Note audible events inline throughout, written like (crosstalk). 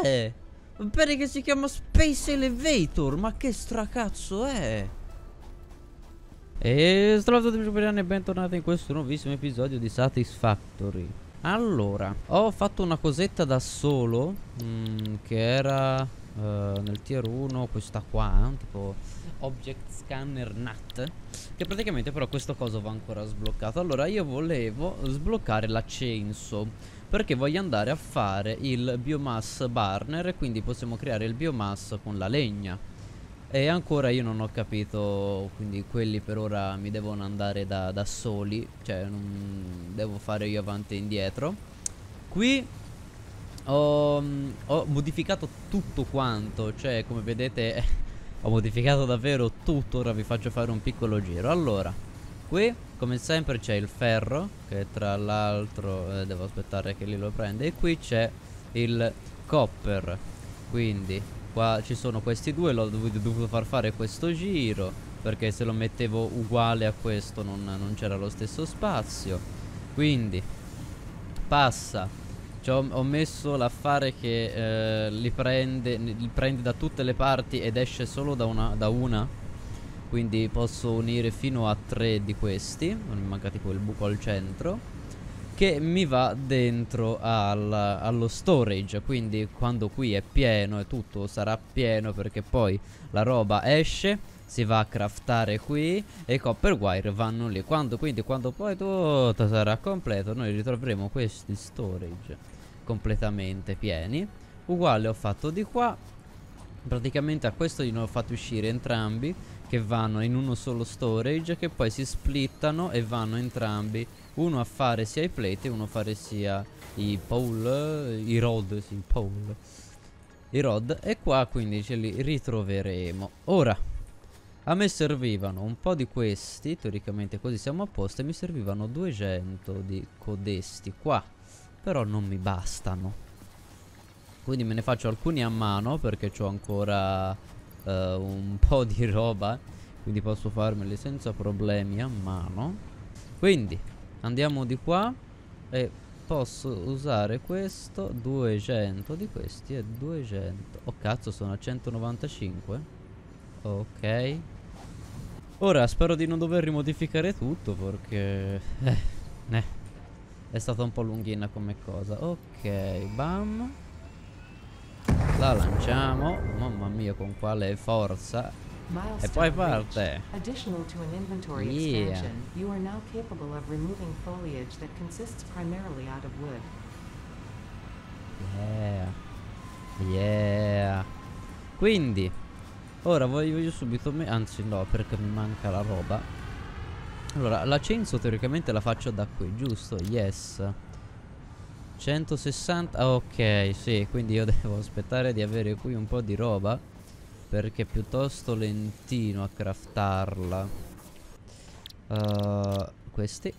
è? Pare che si chiama Space Elevator, ma che stracazzo è? E salve a tutti e bentornati in questo nuovissimo episodio di Satisfactory Allora, ho fatto una cosetta da solo mm, Che era uh, nel tier 1 questa qua Tipo Object Scanner NAT Che praticamente però questo coso va ancora sbloccato Allora io volevo sbloccare la Chainsaw perché voglio andare a fare il biomass burner quindi possiamo creare il biomass con la legna. E ancora io non ho capito quindi quelli per ora mi devono andare da, da soli cioè non devo fare io avanti e indietro. Qui ho, ho modificato tutto quanto cioè come vedete (laughs) ho modificato davvero tutto ora vi faccio fare un piccolo giro. Allora qui come sempre c'è il ferro Che tra l'altro eh, devo aspettare che lì lo prende E qui c'è il copper. Quindi qua ci sono questi due L'ho dovuto far fare questo giro Perché se lo mettevo uguale a questo Non, non c'era lo stesso spazio. Quindi Passa. Ho, ho, messo l'affare che eh, li, prende, li prende da tutte le parti ed esce solo da una, da una quindi posso unire fino a tre di questi non mi manca tipo il buco al centro che mi va dentro al, allo storage. Quindi quando qui è pieno e tutto sarà pieno perché poi la roba esce si va a craftare qui e i copper wire vanno lì. Quando, quindi quando poi tutto sarà completo noi ritroveremo questi storage completamente pieni. Uguale ho fatto di qua. Praticamente a questo li ho fatti uscire entrambi che vanno in uno solo storage che poi si splittano e vanno entrambi uno a fare sia i plate e uno a fare sia i pole, i rod, sì, pole, i rod e qua quindi ce li ritroveremo. Ora, a me servivano un po' di questi, teoricamente così siamo a posto, e mi servivano 200 di codesti qua, però non mi bastano. Quindi me ne faccio alcuni a mano perché ho ancora uh, un (laughs) po' di roba Quindi posso farmeli senza problemi a mano. Quindi andiamo di qua E posso usare questo 200 di questi e 200 Oh cazzo sono a 195 Ok. Ora spero di non dover rimodificare tutto perché eh, eh, È stata un po' lunghina come cosa. Ok bam la lanciamo. Mamma mia con quale forza. E poi parte. Additional to an inventory yeah. expansion, you are now capable of removing foliage that consists primarily out of wood. Yeah. Yeah. Quindi Ora voglio, voglio subito me Anzi no perché mi manca la roba Allora la censo teoricamente la faccio da qui giusto? Yes 160 Ok sì Quindi io (laughs) devo aspettare di avere qui un po' di roba Perché è piuttosto lentino a craftarla. Uh, Questi.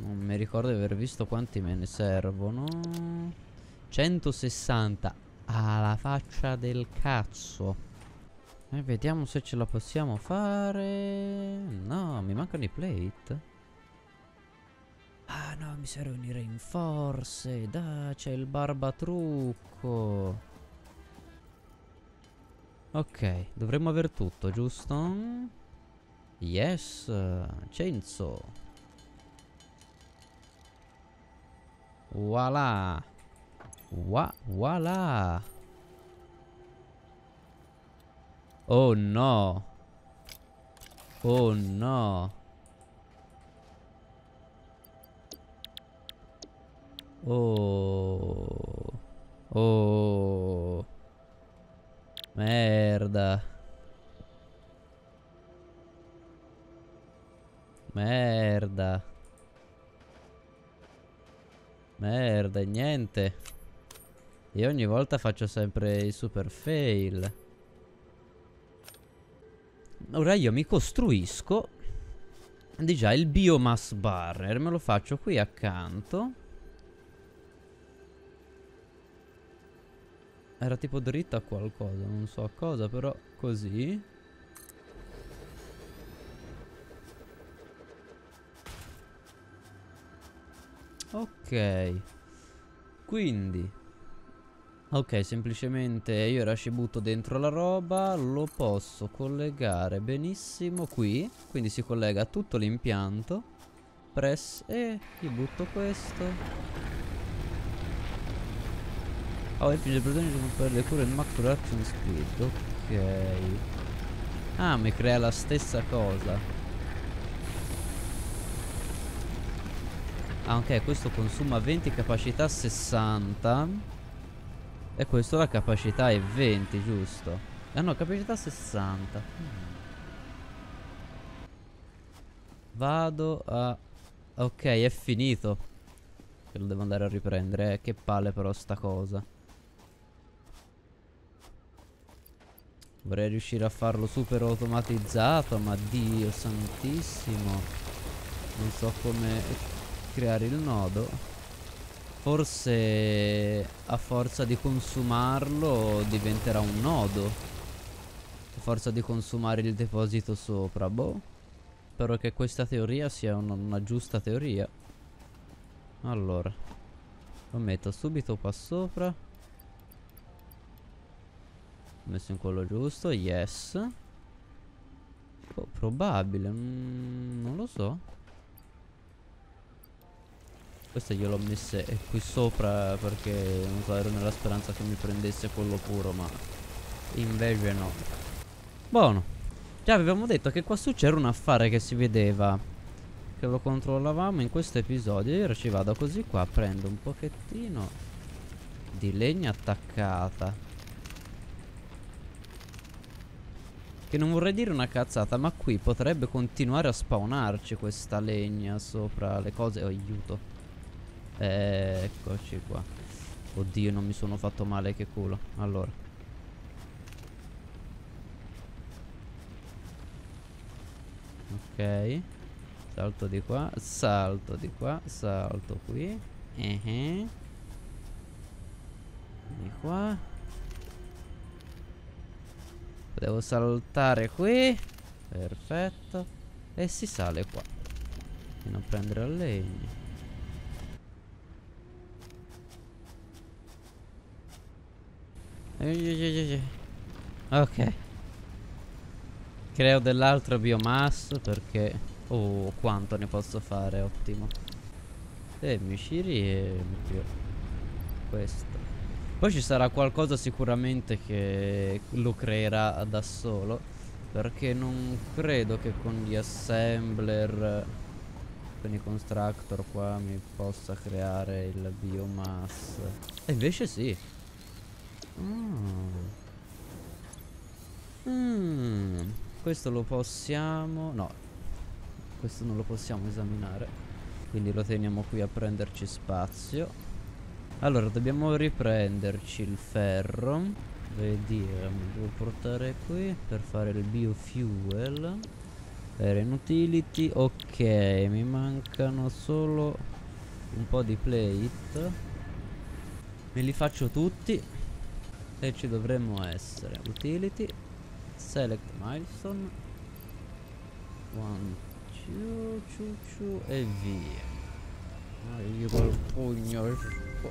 Non mi ricordo di aver visto quanti me ne servono. 160 Alla faccia del cazzo. E vediamo se ce la possiamo fare. No, mi mancano i plate Ah no, mi servono i rinforzi. Dai, c'è il barbatrucco. Ok, dovremmo aver tutto, giusto? Yes, censo. Voilà. Wa voilà. Oh no. Oh no. Oh. Oh. Merda. Merda. Merda, niente. Io ogni volta faccio sempre i super fail. Ora io mi costruisco di già il biomass barrier. Me lo faccio qui accanto. Era tipo dritta a qualcosa, non so a cosa, però così. Ok. Quindi Ok, semplicemente io ora ci butto dentro la roba, lo posso collegare benissimo qui, quindi si collega a tutto l'impianto. Press e gli butto questo. Oh, il protagonista per le cure il Max Production Speed, ok. Ah, mi crea la stessa cosa. Ah, ok, questo consuma 20 capacità 60. E questo la capacità è 20, giusto? Ah no, capacità 60. Vado a... Ok, è finito. Lo devo andare a riprendere. Eh, che palle però sta cosa. Vorrei riuscire a farlo super automatizzato, ma Dio santissimo. Non so come creare il nodo. Forse a forza di consumarlo diventerà un nodo. A forza di consumare il deposito sopra, boh. Spero che questa teoria sia una, una giusta teoria. Allora. Lo metto subito qua sopra. Messo in quello giusto, yes. Oh, probabile, mm, non lo so. Queste gliel'ho messe qui sopra perché non so, ero nella speranza che mi prendesse quello puro, ma invece no. Buono. Già avevamo detto che qua su c'era un affare che si vedeva. Che lo controllavamo in questo episodio. Io ci vado così qua, prendo un pochettino di legna attaccata. Che non vorrei dire una cazzata, ma qui potrebbe continuare a spawnarci questa legna sopra le cose. Oh, aiuto. Eh, eccoci qua. Oddio, non mi sono fatto male, che culo. Allora. Ok. Salto di qua, salto di qua, salto qui. Uh -huh. Di qua. Devo saltare qui. Perfetto. E si sale qua. Fino a prendere il legno. Ok. Creo dell'altro biomass perché... Oh, quanto ne posso fare, ottimo. E mi ci riempio. Questo. Poi ci sarà qualcosa sicuramente che lo creerà da solo. Perché non credo che con gli assembler, con i constructor qua mi possa creare il biomass. E invece sì. Mm. Mm. Questo lo possiamo... No. Questo non lo possiamo esaminare. Quindi lo teniamo qui a prenderci spazio. Allora, dobbiamo riprenderci il ferro. Vediamo, devo portare qui per fare il biofuel. Per inutility. Ok, mi mancano solo un po' di plate. Me li faccio tutti e ci dovremmo essere utility select milestone 1 2 2 2 e via io col pugno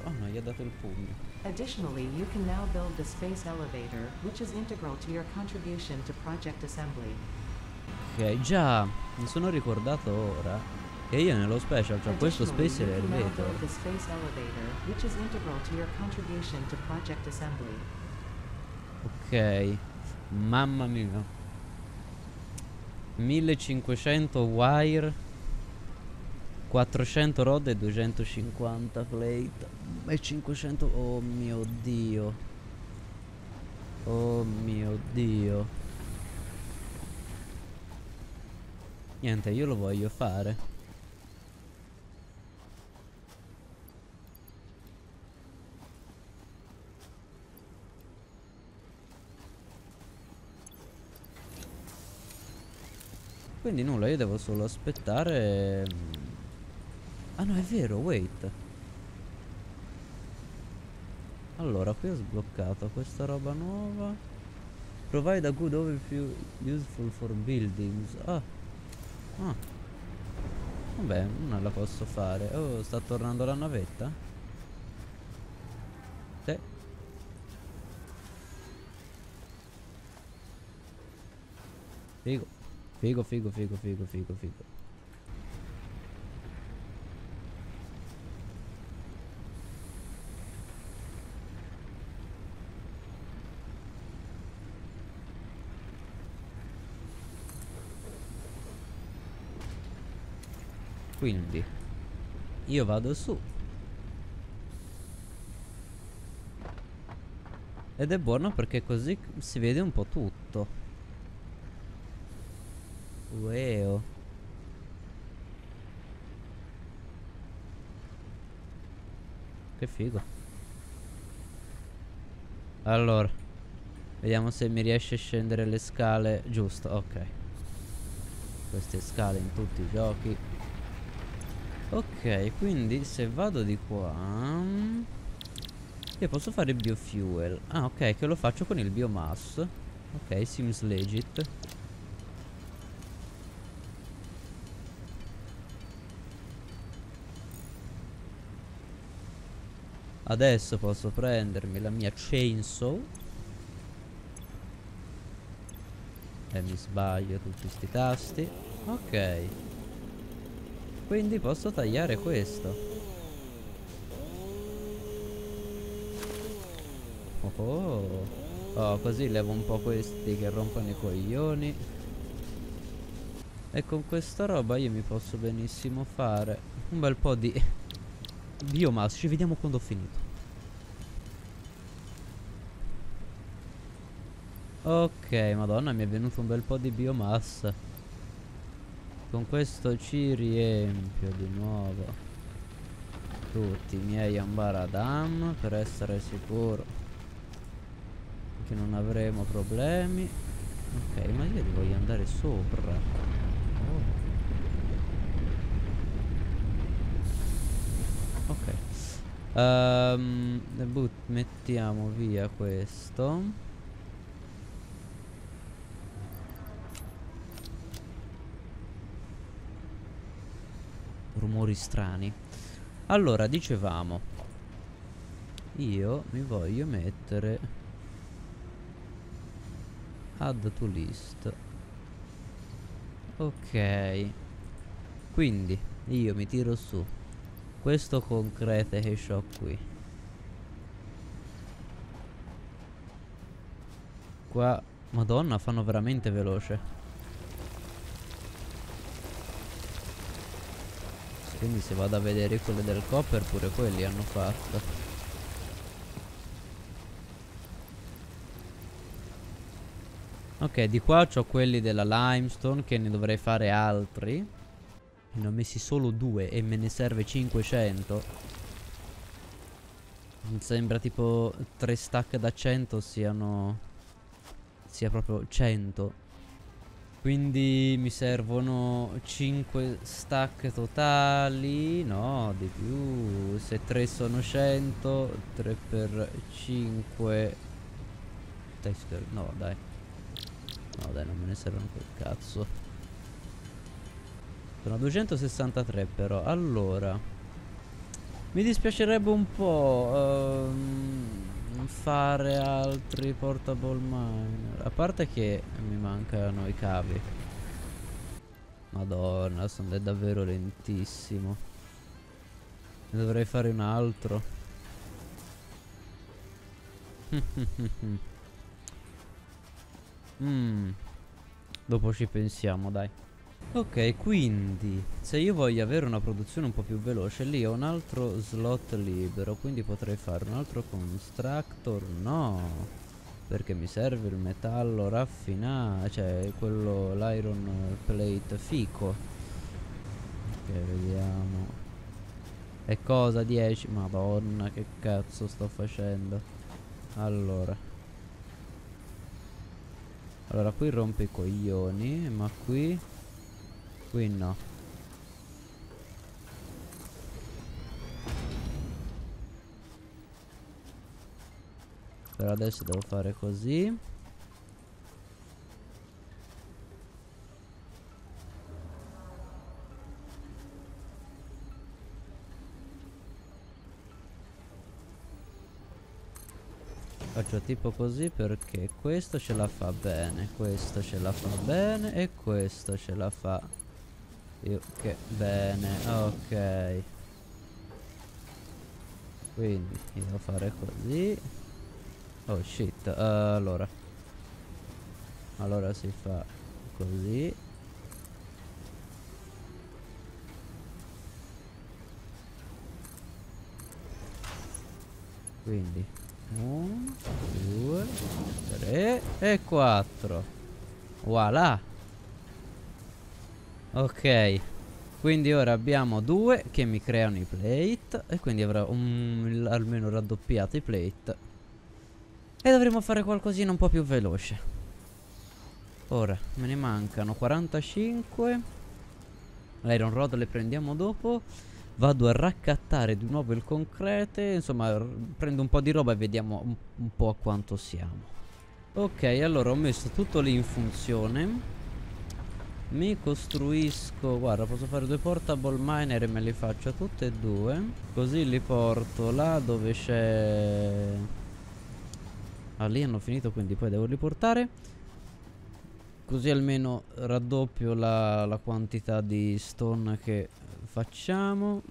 ah no gli ha dato il pugno Additionally, you can now build the space elevator, which is integral to your contribution to project assembly. Ok, già, mi sono ricordato ora e io nello special c'ho questo space elevator. Ok. Mamma mia. 1500 wire 400 rod e 250 plate. E 500 oh mio dio. Oh mio dio. Niente io lo voglio fare. Quindi nulla, io devo solo aspettare... Ah no, è vero, wait. Allora, qui ho sbloccato questa roba nuova. Provide a good overview useful for buildings. Ah. Ah. Vabbè, non la posso fare. Oh, sta tornando la navetta? queste. Figo. Figo, figo, figo, figo, figo, figo. Quindi io vado su. Ed è buono perché così si vede un po' tutto. Wow. Che figo. Allora, vediamo se mi riesce a scendere le scale giusto. Ok. Queste scale in tutti i giochi. Ok, quindi se vado di qua... Io posso fare biofuel. Ah, ok, che lo faccio con il biomass. Ok, seems legit. Adesso posso prendermi la mia chainsaw E mi sbaglio tutti sti tasti Ok Quindi posso tagliare questo Oh, oh. oh così levo un po' questi che rompono i coglioni E con questa roba io mi posso benissimo fare Un bel po' di Biomass, ci vediamo quando ho finito. Ok, madonna, mi è venuto un bel po' di biomassa. Con questo ci riempio di nuovo tutti i miei ambaradam per essere sicuro che non avremo problemi. Ok, ma io voglio andare sopra. Ok. Um, mettiamo via questo. Rumori strani. Allora, dicevamo. Io mi voglio mettere add to list. Ok. Quindi io mi tiro su questo concrete che ho qui Qua Madonna fanno veramente veloce Quindi se vado a vedere quelle del copper pure quelli hanno fatto. Ok di qua ho quelli della limestone che ne dovrei fare altri. Ne ho messi solo due e me ne serve 500 Mi sembra tipo 3 stack da 100 siano Sia proprio 100 quindi mi servono 5 stack totali No, di più. Se 3 sono 100 3 per 5 No, dai. No, dai, non me ne servono quel cazzo. Sono 263 però. Allora Mi dispiacerebbe un po' um, Fare altri portable miner. A parte che mi mancano i cavi. Madonna sono davvero lentissimo. Ne dovrei fare un altro. (laughs) Mm. Dopo ci pensiamo dai Ok, quindi se io voglio avere una produzione un po' più veloce, lì ho un altro slot libero, quindi potrei fare un altro constructor? No, perché mi serve il metallo raffinato, cioè quello, l'iron plate fico. Ok, vediamo. E cosa? 10? Madonna, che cazzo sto facendo? Allora. Allora, qui rompe i coglioni, ma qui... Qui no. Per adesso devo fare così. Faccio tipo così perché questo ce la fa bene, questo ce la fa bene e questo ce la fa. Io che bene, ok. Quindi devo fare così. Oh shit, uh, allora. Allora si fa così. Quindi 1, 2, 3 e 4 Voilà Ok. Quindi ora abbiamo due che mi creano i plate E quindi avrò un, almeno raddoppiato i plate. E dovremo fare qualcosina un po' più veloce. Ora me ne mancano 45 L'iron rod le prendiamo dopo. Vado a raccattare di nuovo il concrete. Insomma prendo un po' di roba e vediamo un, un po' a quanto siamo. Ok allora ho messo tutto lì in funzione mi costruisco Guarda posso fare due portable miner e me li faccio tutte e due. Così li porto là dove c'è Ah lì hanno finito quindi poi devo riportare. Così almeno raddoppio la, la quantità di stone che facciamo.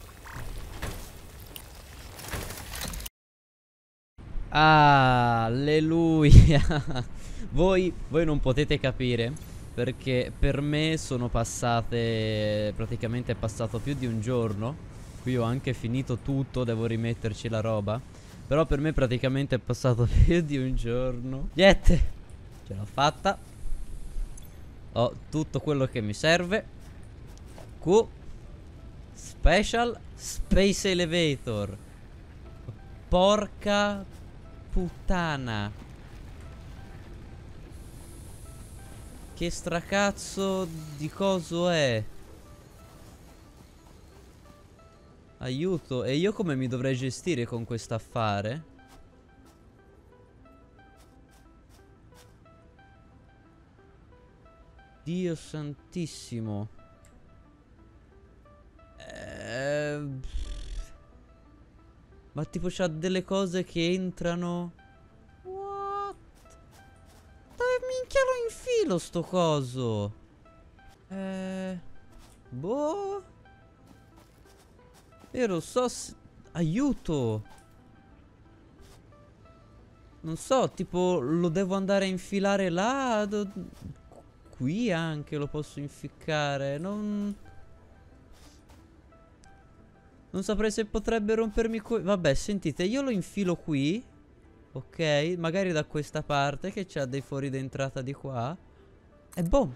Alleluia. (laughs) Voi, voi non potete capire Perché per me sono passate Praticamente è passato più di un giorno. Qui ho anche finito tutto Devo rimetterci la roba. Però per me praticamente è passato (laughs) più di un giorno. Niente Ce l'ho fatta. Ho tutto quello che mi serve. Q Special Space Elevator. Porca puttana Che stracazzo di coso è? Aiuto E io come mi dovrei gestire con questo affare? Dio santissimo. Eh, ma tipo c'ha delle cose che entrano lo infilo sto coso? Eh Boh Io non so se... Aiuto Non so tipo lo devo andare a infilare là Qui anche lo posso inficcare Non non saprei se potrebbe rompermi qui. Vabbè, sentite, io lo infilo qui. Ok, magari da questa parte che c'ha dei fuori d'entrata di qua. E boom.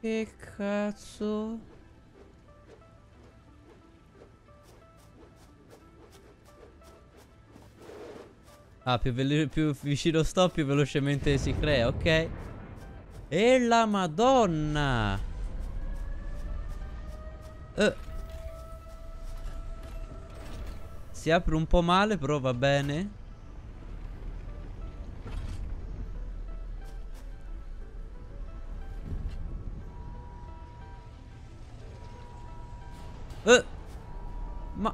Che cazzo? Ah, più, più vicino sto, più velocemente si crea, ok? E la madonna! Uh. Si apre un po' male, però va bene. Uh. Ma...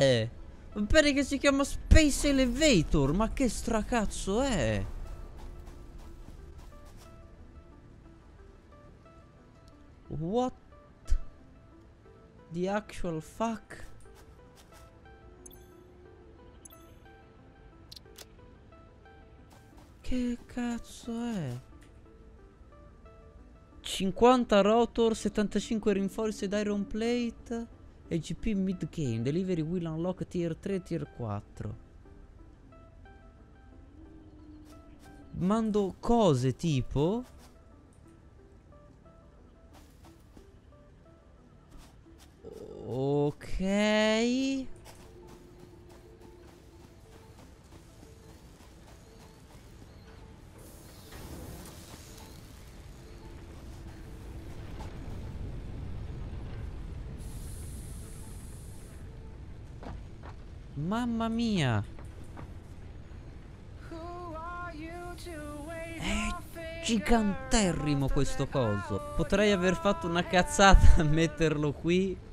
è? Pare che si chiama Space Elevator Ma che stracazzo è? What The actual fuck? Che cazzo è? 50 rotor, 75 rinforzi ed iron plate AGP mid game, delivery will unlock tier 3, tier 4. Mando cose tipo... Mamma mia. È giganterrimo questo coso. Potrei aver fatto una cazzata a metterlo qui.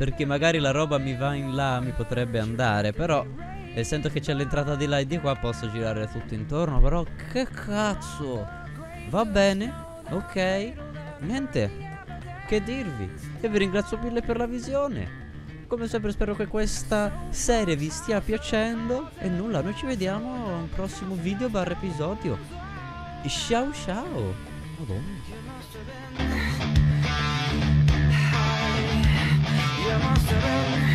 Perché magari la roba mi va in là, mi potrebbe andare. Però, essendo che c'è l'entrata di là e di qua, posso girare tutto intorno. Però, che cazzo? Va bene, ok. Niente. Che dirvi? E vi ringrazio mille per la visione. Come sempre spero che questa serie vi stia piacendo E nulla, noi ci vediamo a un prossimo video barra episodio Ciao ciao Madonna sun